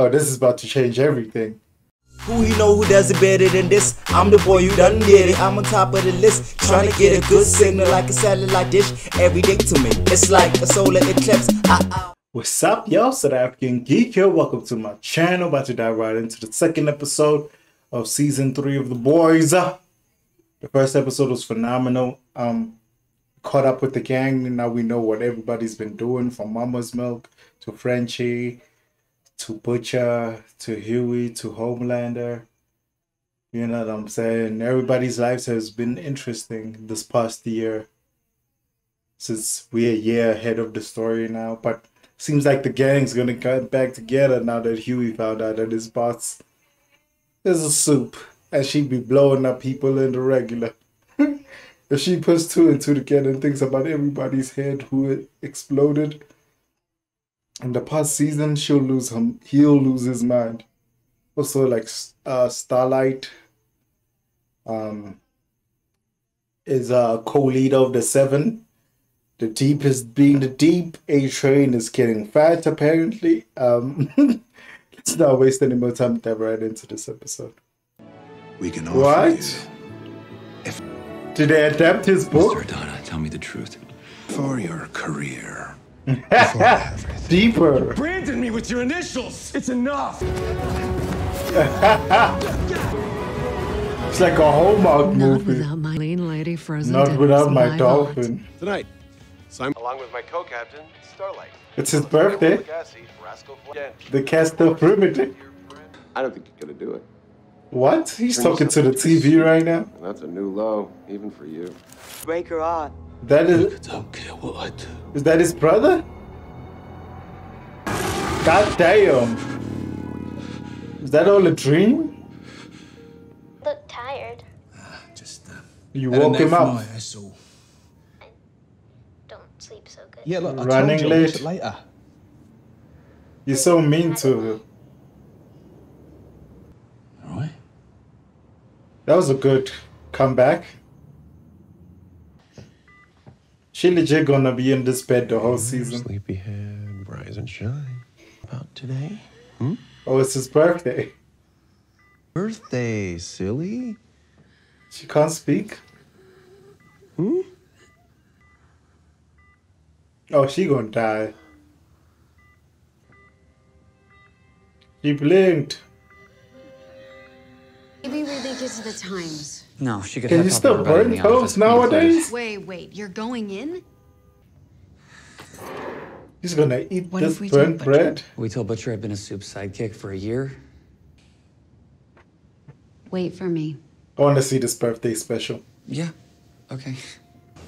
Oh, this is about to change everything. Who you know who does it better than this? I'm the boy who done did it. I'm on top of the list. Trying to get a good signal like a satellite dish. Every day to me, it's like a solar eclipse. I, I What's up, y'all? South African Geek here. Welcome to my channel. About to dive right into the second episode of season three of The Boys. The first episode was phenomenal. Um, caught up with the gang, now we know what everybody's been doing from Mama's Milk to Frenchie to Butcher to Hughie to Homelander. You know what I'm saying? Everybody's lives has been interesting this past year. Since we're a year ahead of the story now, but seems like the gang's gonna get back together now that Hughie found out that his boss is a soup and she be blowing up people in the regular. if she puts two and two together and thinks about everybody's head who exploded in the past season, she'll lose him. He'll lose his mind. Also, like uh, Starlight, um, is a co-leader of the Seven. The Deep is being the Deep. A Train is getting fat apparently. Um, let's not waste any more time. Dive right into this episode. We can offer What? Did they adapt his book? Mr. Adana, tell me the truth. for your career. Before everything. Deeper. Brandon me with your initials. It's enough. It's like a Hallmark movie. Not without my lean lady frozen Not without in my vault. dolphin. Tonight, Simon, along with my co-captain, Starlight. It's his birthday. Legacy, Rascal Again. The cast of primitive. I don't think you're gonna do it. What? He's talking to the TV right now. That's a new low, even for you. break her heart. That is I don't care what I do. is that his brother? God damn. Is that all a dream? look tired. Just, uh, You woke him up. night, that's all. Don't sleep so good. Yeah, look, I Running told you I'll watch late. it later. You're so mean to her. All right. That was a good comeback. She legit gonna be in this bed the whole season. Sleepyhead, rise and shine. About today? Oh, it's his birthday. Birthday, silly. She can't speak. Hmm? Oh, she gonna die. She blinked. Maybe the times. No, she could Can you help still everybody in burn toast office, be clear. nowadays? Wait, wait, you're going in? He's gonna eat What this if we told burnt Butcher? bread. We told Butcher I've been a soup sidekick for a year. Wait for me. I wanna see this birthday special. Yeah. Okay.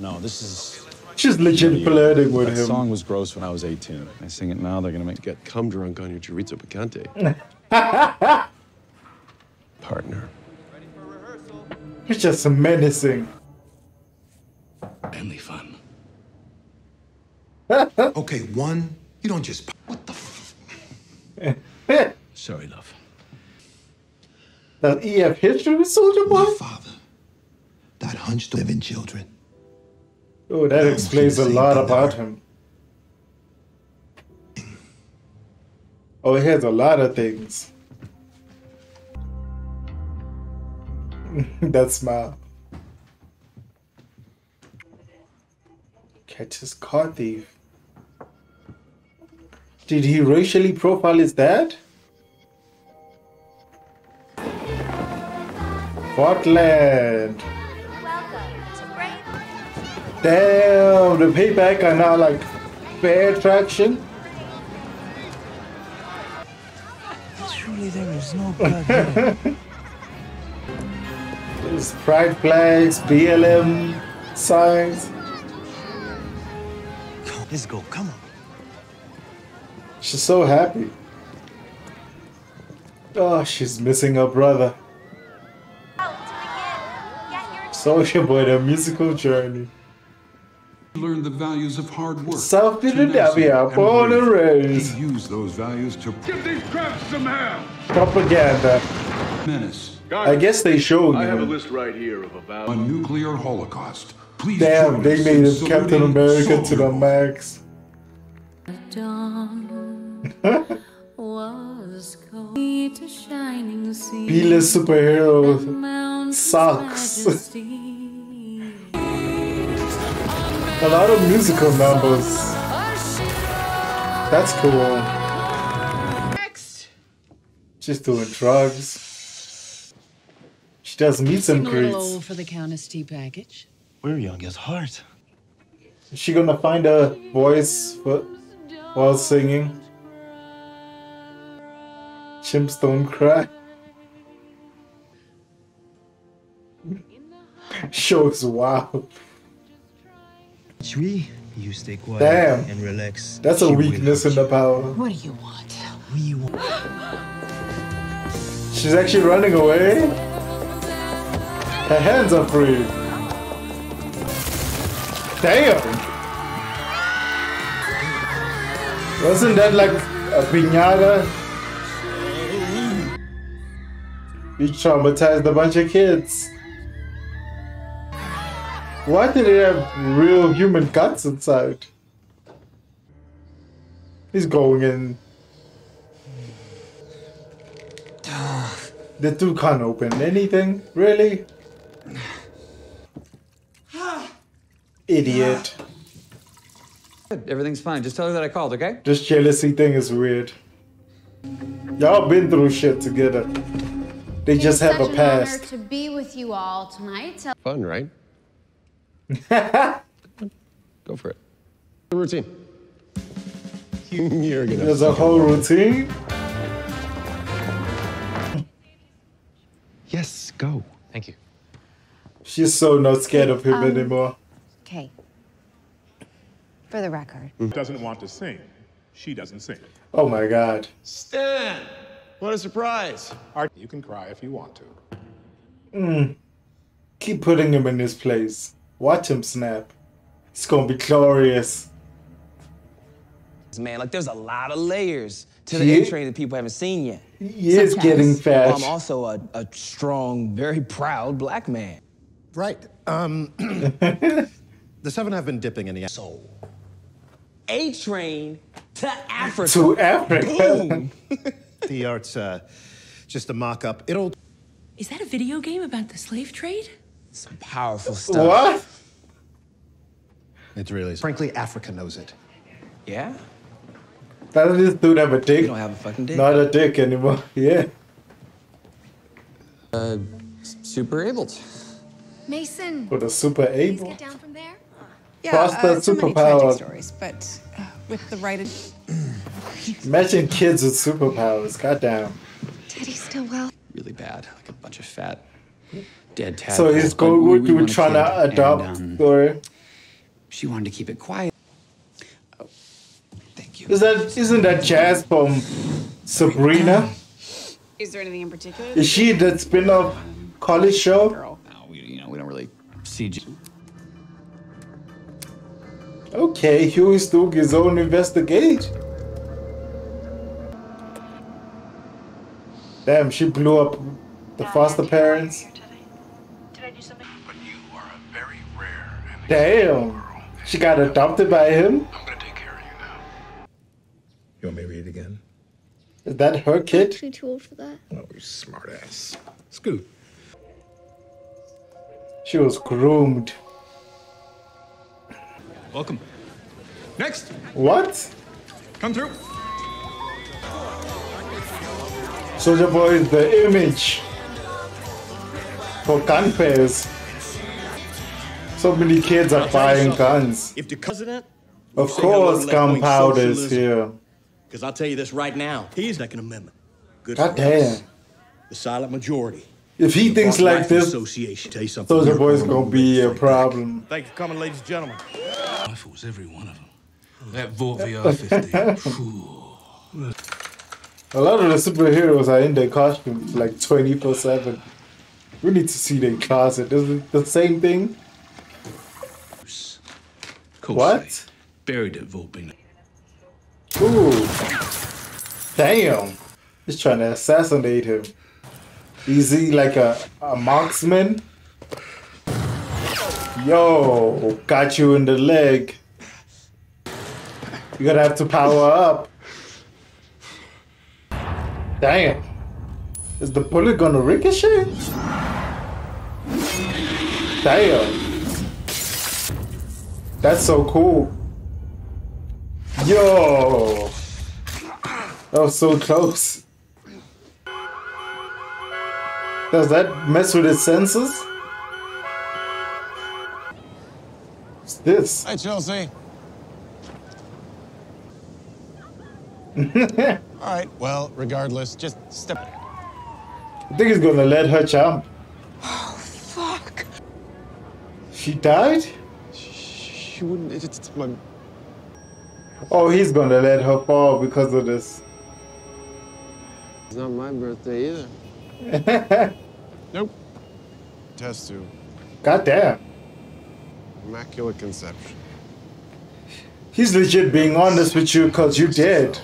No, this is. She's legit flirting with That him. song was gross when I was 18. I sing it now, they're gonna make Get cum drunk on your chorizo picante. It's just menacing. Family fun. Okay, one, you don't just. What the f? Sorry, love. Does he have history with Soldier Boy? My father. That hunch to living children. Oh, that almost explains a lot about him. Oh, he has a lot of things. that smile. Catch his car thief. Did he racially profile his dad? Portland. Damn, the payback are now like fair traction. Surely there is no blood here. There's pride flags, BLM signs. Let's go. Come on. She's so happy. Oh, she's missing her brother. Out to begin. Get Soldier Boy, the musical journey. learn the values of hard work. South Philadelphia, and born and raised. He used those values to give these crabs some hell. Propaganda. Menace. I guess they showed I have a list right here of about. A nuclear holocaust. Please Damn, join they made in him Captain America to Soldier the Boy. max. Dawn was B-list superhero sucks. A lot of musical numbers. That's cool. She's doing drugs. She does meets and Seem a old for the Countess tea package. We're young as heart. Is she gonna find a voice for, while singing? Chimps don't cry. Shows wow. Chui, you stay quiet Damn. and relax. That's a She weakness in the power. What do you want? We want. She's actually running away. Her hands are free. Damn. Wasn't that like a piñata? You traumatized a bunch of kids. Why did it have real human guts inside? He's going in. The two can't open anything, really? Idiot. Everything's fine. Just tell her that I called, okay? This jealousy thing is weird. Y'all been through shit together. They just have a Such an honor past. to be with you all tonight. Fun, right? Go for it. The routine. You're gonna. There's a whole routine. Yes, go. Thank you. She's so not scared of him Um, anymore. Okay. For the record, Doesn't want to sing. She doesn't sing. Oh my god. Stan! What a surprise. You can cry if you want to. Mm. Keep putting him in his place. Watch him snap. It's gonna be glorious. Man, like there's a lot of layers to the He- A train that people haven't seen yet. He is getting fat. I'm also a, a strong, very proud black man. Right. Um, the seven have been dipping in the soul. A train to Africa. To Africa. Boom. the art's uh, just a mock-up. It'll. Is that a video game about the slave trade? Some powerful stuff. What? It really. Frankly, Africa knows it. Yeah? Does this dude have a dick? You don't have a fucking dick. Not a dick anymore. Yeah. Uh, super able. Mason. With a super able. Please able. get down from there. Foster uh, so many superpower. tragic stories, but uh, with the right. Imagine kids with superpowers. Goddamn. Teddy's still well. Really bad. Like a bunch of fat, dead tadpoles. So he's but going we- with we you trying to kid, and, adopt um, or She wanted to keep it quiet. Oh, thank you. Is that isn't that Jazz from Sabrina? Is there anything in particular? Is she that spin-off college show? No, we, you know, we don't really see. J- Okay, Hughie's doing his own investigation. Damn, she blew up the foster parents. Damn, she got adopted by him. You want me to read it again? Is that her kid? Actually, too old for that. Oh, you smart ass. Scoot. She was groomed. Welcome. Next. What? Come through. Soldier Boy is the image for gun pairs. So many kids are buying guns. If the president, Of course, gunpowder is here. because I'll tell you this right now, he's Second Amendment. Good God damn. The silent majority. If he The thinks like this, Association. Tell you something. Soldier we're Boy's gonna be a problem. Thank you for coming, ladies and gentlemen. Rifles, every one of them. That Vought VR 50. A lot of the superheroes are in their costumes like 24 7. We need to see their closet. Is it the same thing? What? Buried at Vought Ooh. Damn. He's trying to assassinate him. Is he like a, a marksman? Yo, got you in the leg. You're gonna have to power up. Damn. Is the bullet gonna ricochet? Damn. That's so cool. Yo. That was so close. Does that mess with his senses? What's this? Hi, Chelsea. All right, well, regardless, just step. I think he's gonna let her jump. Oh, fuck. She died? She wouldn't. It's, it's my. Oh, he's gonna let her fall because of this. It's not my birthday either. Nope. Test tube. God damn. Immaculate conception. He's legit being honest with you because you did.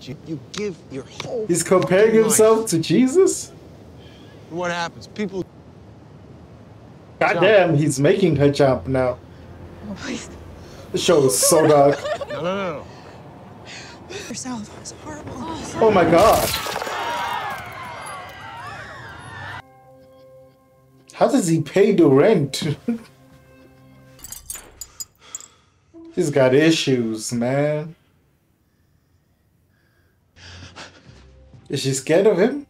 You, you give your whole. He's comparing life. himself to Jesus? What happens? People. God damn, he's making her jump now. Oh Please. The show is so dark. No, no, no. Yourself. It's horrible. Oh my god. How does he pay the rent? He's got issues, man. Is she scared of him?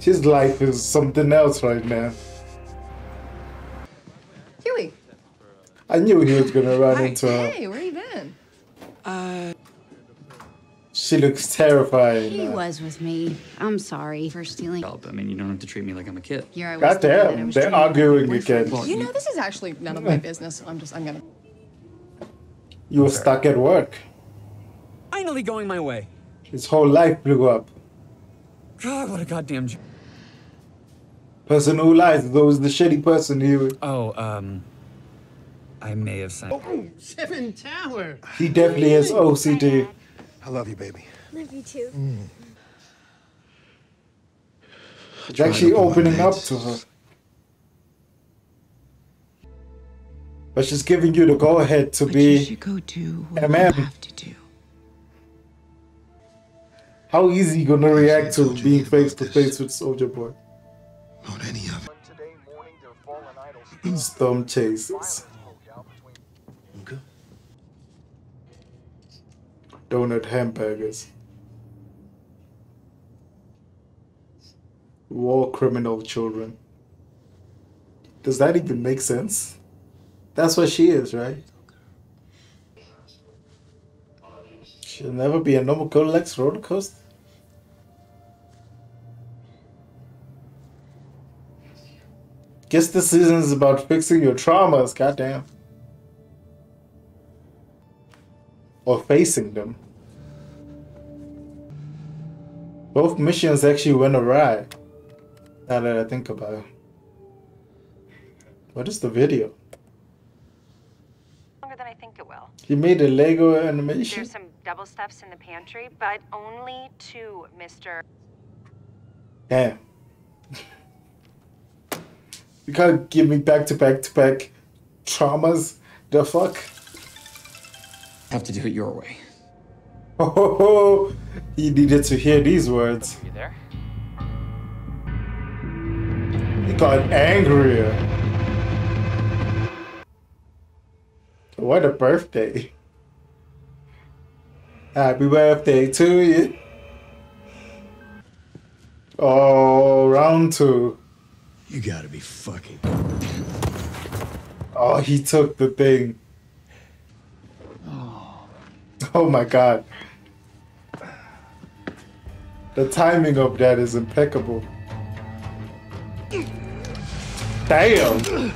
His life is something else right now. Hughie. I knew he was gonna run into her. Hey, She looks terrifying. He now. was with me. I'm sorry for stealing. Help. I mean, you don't have to treat me like I'm a kid. Here I was. God thinking that I damn, was they're you arguing boyfriend. again. You know, this is actually none of my business. so I'm just, I'm gonna. You were stuck at work. Finally going my way. His whole life blew up. God, what a goddamn. j- Person who lies is always the shitty person here. Oh, um. I may have sent. Oh, Seven Tower. He definitely has OCD. I love you, baby. Love you too. He's actually opening up to her. But she's giving you the go ahead to be Go do a man. How easy you gonna react to being face to face with Soldier Boy? Not any of it. Storm chases. Donut hamburgers. War criminal children. Does that even make sense? That's what she is, right? She'll never be a normal Lex roller coaster. Guess this season is about fixing your traumas, goddamn. Or facing them. Both missions actually went awry. Now that I think about it. What is the video? Longer than I think it will. He made a Lego animation? There's some double stuffs in the pantry, but only two, Mr. Damn. you can't give me back to back to back traumas. The fuck? Have to do it your way. Oh, he needed to hear these words. You there? He got angrier. What a birthday. Happy birthday to you. Oh, round two. You gotta be fucking. Oh, he took the thing. Oh my god. The timing of that is impeccable. Damn.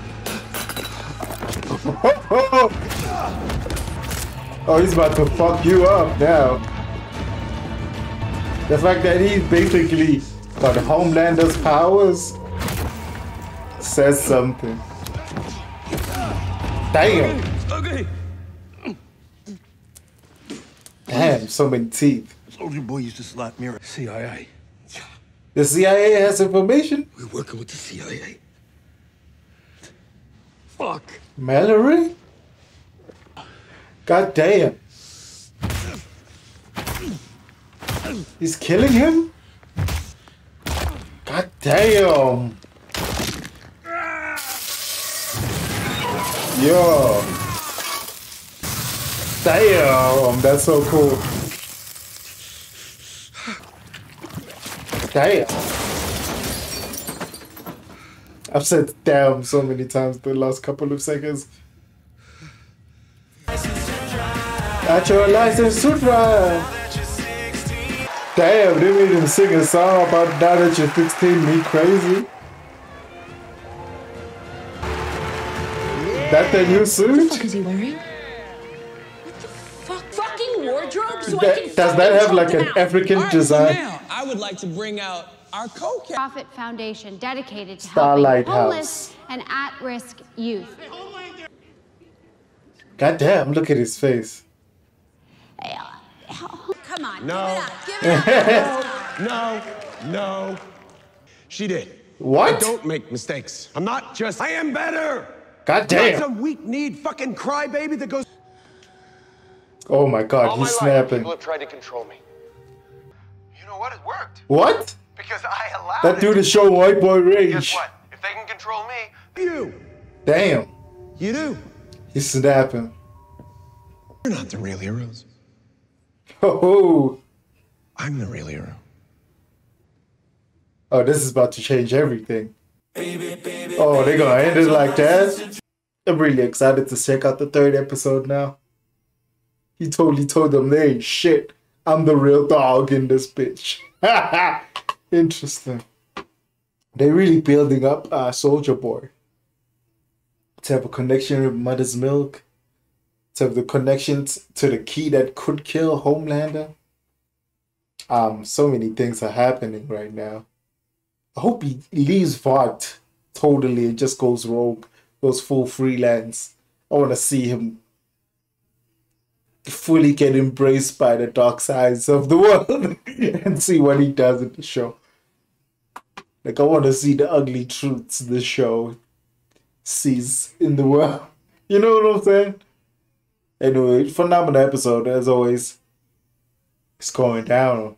oh, he's about to fuck you up now. The fact that he's basically got Homelander's powers says something. Damn. Damn, so many teeth. Soldier boy used to slap me. CIA. The CIA has information? We're working with the CIA. Fuck. Mallory? God damn. He's killing him? God damn. Yo. Damn, that's so cool. Damn. I've said damn so many times the last couple of seconds. Got your license to drive. Damn, they made him sing a song about that you're 16, me crazy. That the new suit? What the fuck is he wearing? So That- does that have like an out. African All right, so design? now I would like to bring out our co-captain. Profit Foundation dedicated to Starlight helping House. homeless and at-risk youth. God damn, look at his face. Come on, No. no, no. no. She did. What? I don't make mistakes. I'm not just. I am better. God I'm damn. not some weak need fucking crybaby that goes. Oh my god, All my he's life, snapping. people have tried to control me. You know what? It worked. What? Because I allowed That dude is showing white boy rage. Guess rage. what? If they can control me, You. Damn. You do. He's snapping. You're not the real heroes. Oh, I'm the real hero. oh, this is about to change everything. Baby, baby, Oh, they're gonna end it like that? I'm really excited to check out the third episode now. He totally told them ain't shit. I'm the real dog in this bitch. Interesting. They're really building up uh, Soldier Boy to have a connection with Mother's Milk, to have the connections to the key that could kill Homelander. Um, so many things are happening right now. I hope he leaves Vought totally and just goes rogue, goes full freelance. I want to see him fully get embraced by the dark sides of the world and see what he does in the show. Like, I want to see the ugly truths the show sees in the world. You know what I'm saying? Anyway, phenomenal episode as always. It's going down.